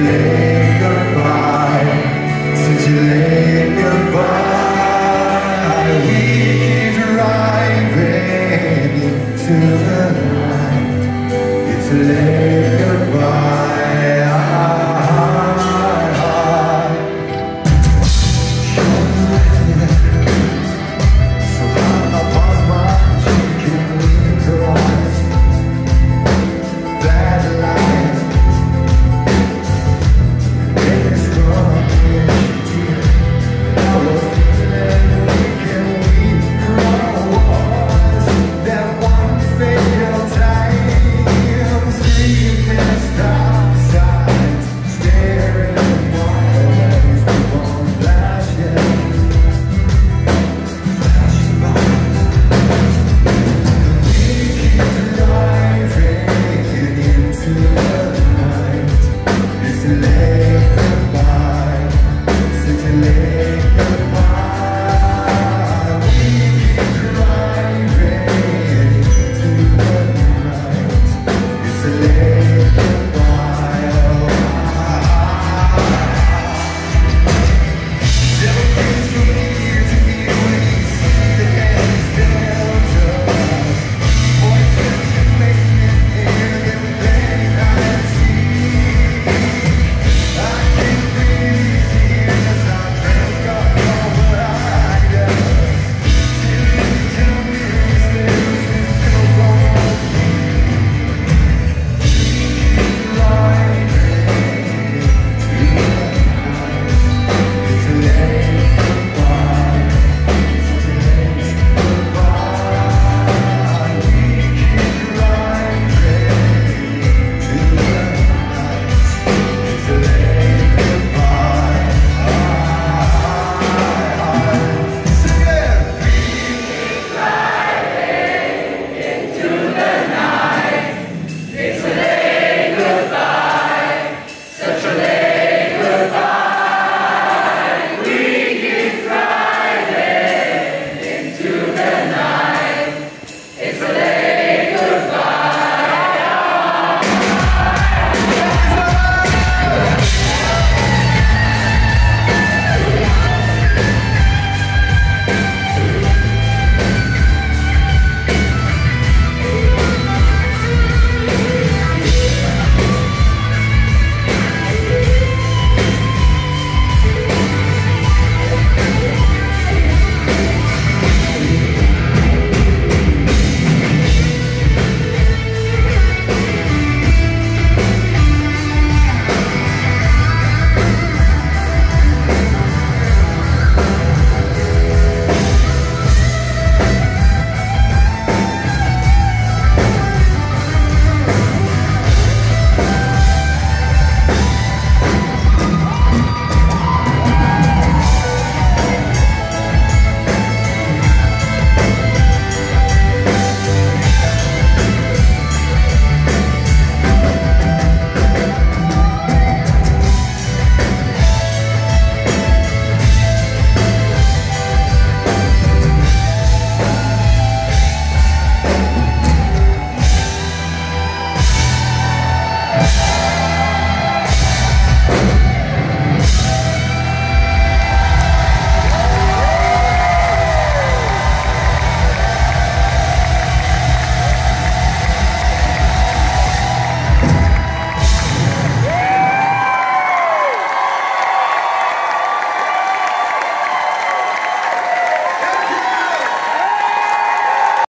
name.